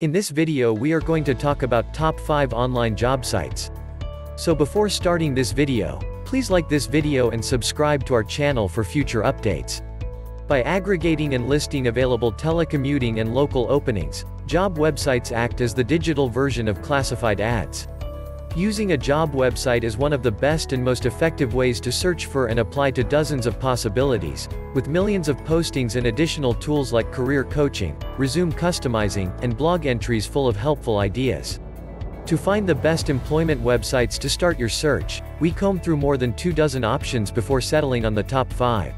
In this video we are going to talk about top 5 online job sites. So before starting this video, please like this video and subscribe to our channel for future updates. By aggregating and listing available telecommuting and local openings, job websites act as the digital version of classified ads. Using a job website is one of the best and most effective ways to search for and apply to dozens of possibilities, with millions of postings and additional tools like career coaching, resume customizing, and blog entries full of helpful ideas. To find the best employment websites to start your search, we comb through more than two dozen options before settling on the top 5.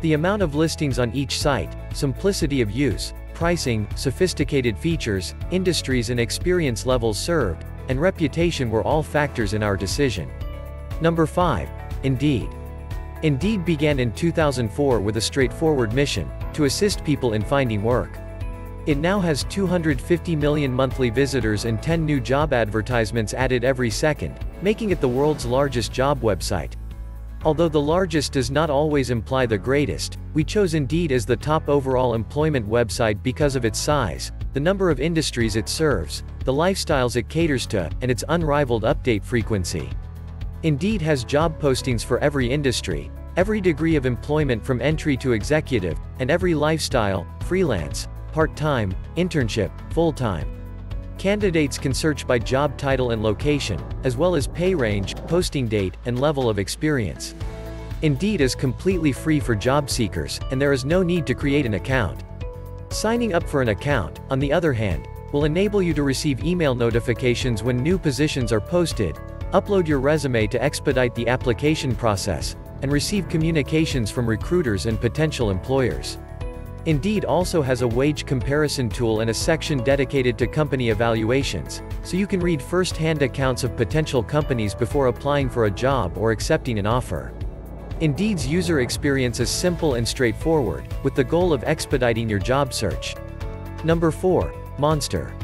The amount of listings on each site, simplicity of use, pricing, sophisticated features, industries and experience levels served, and reputation were all factors in our decision. Number 5. Indeed. Indeed began in 2004 with a straightforward mission, to assist people in finding work. It now has 250 million monthly visitors and 10 new job advertisements added every second, making it the world's largest job website. Although the largest does not always imply the greatest, we chose Indeed as the top overall employment website because of its size, the number of industries it serves, the lifestyles it caters to, and its unrivaled update frequency. Indeed has job postings for every industry, every degree of employment from entry to executive, and every lifestyle, freelance, part-time, internship, full-time. Candidates can search by job title and location, as well as pay range, posting date, and level of experience. Indeed is completely free for job seekers, and there is no need to create an account. Signing up for an account, on the other hand, will enable you to receive email notifications when new positions are posted, upload your resume to expedite the application process, and receive communications from recruiters and potential employers. Indeed also has a wage comparison tool and a section dedicated to company evaluations, so you can read first-hand accounts of potential companies before applying for a job or accepting an offer. Indeed's user experience is simple and straightforward, with the goal of expediting your job search. Number 4. Monster.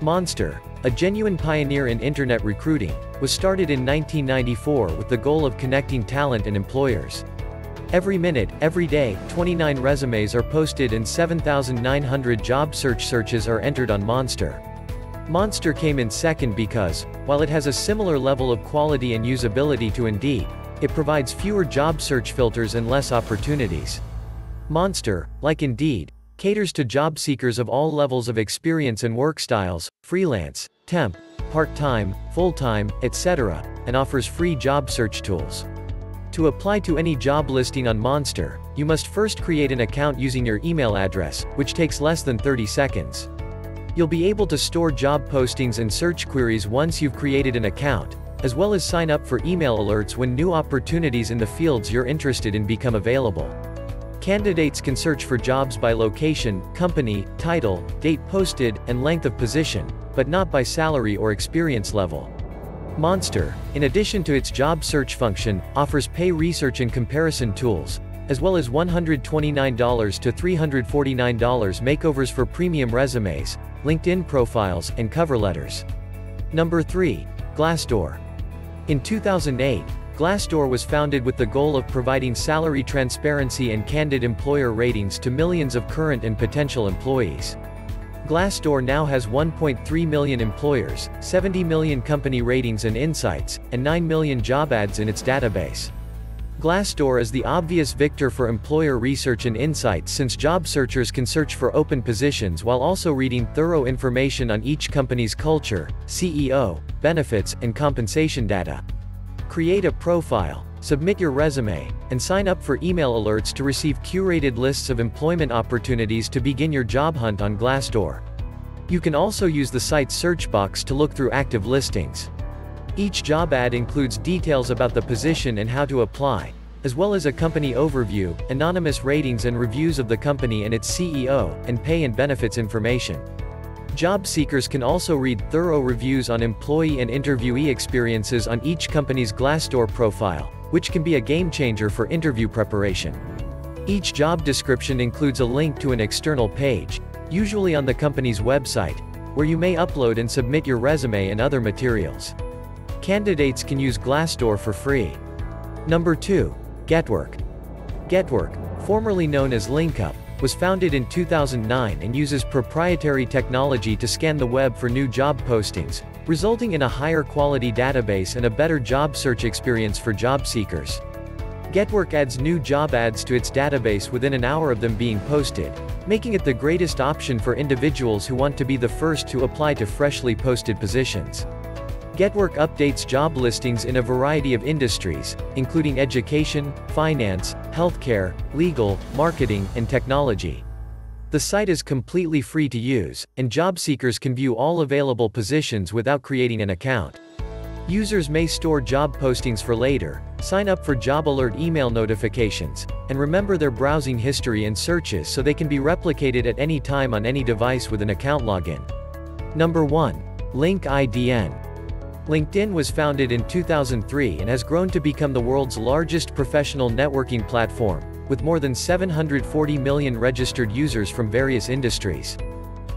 Monster, a genuine pioneer in internet recruiting, was started in 1994 with the goal of connecting talent and employers. Every minute, every day, 29 resumes are posted and 7,900 job search searches are entered on Monster. Monster came in second because, while it has a similar level of quality and usability to Indeed, it provides fewer job search filters and less opportunities. Monster, like Indeed, caters to job seekers of all levels of experience and work styles, freelance, temp, part-time, full-time, etc., and offers free job search tools. To apply to any job listing on Monster, you must first create an account using your email address, which takes less than 30 seconds. You'll be able to store job postings and search queries once you've created an account, as well as sign up for email alerts when new opportunities in the fields you're interested in become available. Candidates can search for jobs by location, company, title, date posted, and length of position, but not by salary or experience level. Monster, in addition to its job search function, offers pay research and comparison tools, as well as $129 to $349 makeovers for premium resumes, LinkedIn profiles, and cover letters. Number 3. Glassdoor. In 2008, Glassdoor was founded with the goal of providing salary transparency and candid employer ratings to millions of current and potential employees. Glassdoor now has 1.3 million employers, 70 million company ratings and insights, and 9 million job ads in its database. Glassdoor is the obvious victor for employer research and insights since job searchers can search for open positions while also reading thorough information on each company's culture, CEO, benefits, and compensation data. Create a profile, submit your resume, and sign up for email alerts to receive curated lists of employment opportunities to begin your job hunt on Glassdoor. You can also use the site's search box to look through active listings. Each job ad includes details about the position and how to apply, as well as a company overview, anonymous ratings and reviews of the company and its CEO, and pay and benefits information. Job seekers can also read thorough reviews on employee and interviewee experiences on each company's Glassdoor profile, which can be a game changer for interview preparation. Each job description includes a link to an external page, usually on the company's website, where you may upload and submit your resume and other materials. Candidates can use Glassdoor for free. Number 2. Getwork. Getwork, formerly known as LinkUp, was founded in 2009 and uses proprietary technology to scan the web for new job postings, resulting in a higher quality database and a better job search experience for job seekers. Getwork adds new job ads to its database within an hour of them being posted, making it the greatest option for individuals who want to be the first to apply to freshly posted positions. Getwork updates job listings in a variety of industries, including education, finance, healthcare, legal, marketing, and technology. The site is completely free to use, and job seekers can view all available positions without creating an account. Users may store job postings for later, sign up for job alert email notifications, and remember their browsing history and searches so they can be replicated at any time on any device with an account login. Number 1. LinkedIn. LinkedIn was founded in 2003 and has grown to become the world's largest professional networking platform, with more than 740 million registered users from various industries.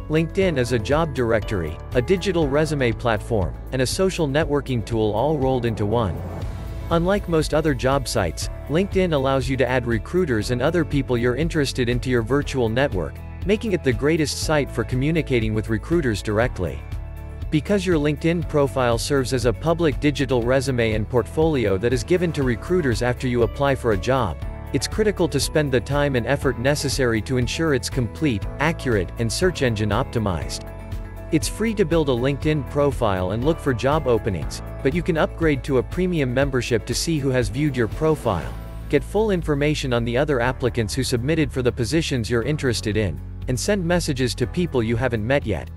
LinkedIn is a job directory, a digital resume platform, and a social networking tool all rolled into one. Unlike most other job sites, LinkedIn allows you to add recruiters and other people you're interested into your virtual network, making it the greatest site for communicating with recruiters directly. Because your LinkedIn profile serves as a public digital resume and portfolio that is given to recruiters after you apply for a job, it's critical to spend the time and effort necessary to ensure it's complete, accurate, and search engine optimized. It's free to build a LinkedIn profile and look for job openings, but you can upgrade to a premium membership to see who has viewed your profile, get full information on the other applicants who submitted for the positions you're interested in, and send messages to people you haven't met yet.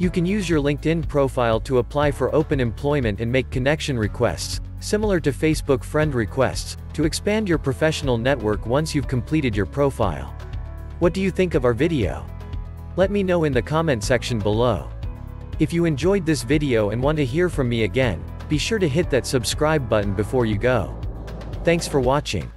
You can use your LinkedIn profile to apply for open employment and make connection requests, similar to Facebook friend requests, to expand your professional network once you've completed your profile. What do you think of our video? Let me know in the comment section below. If you enjoyed this video and want to hear from me again, be sure to hit that subscribe button before you go. Thanks for watching.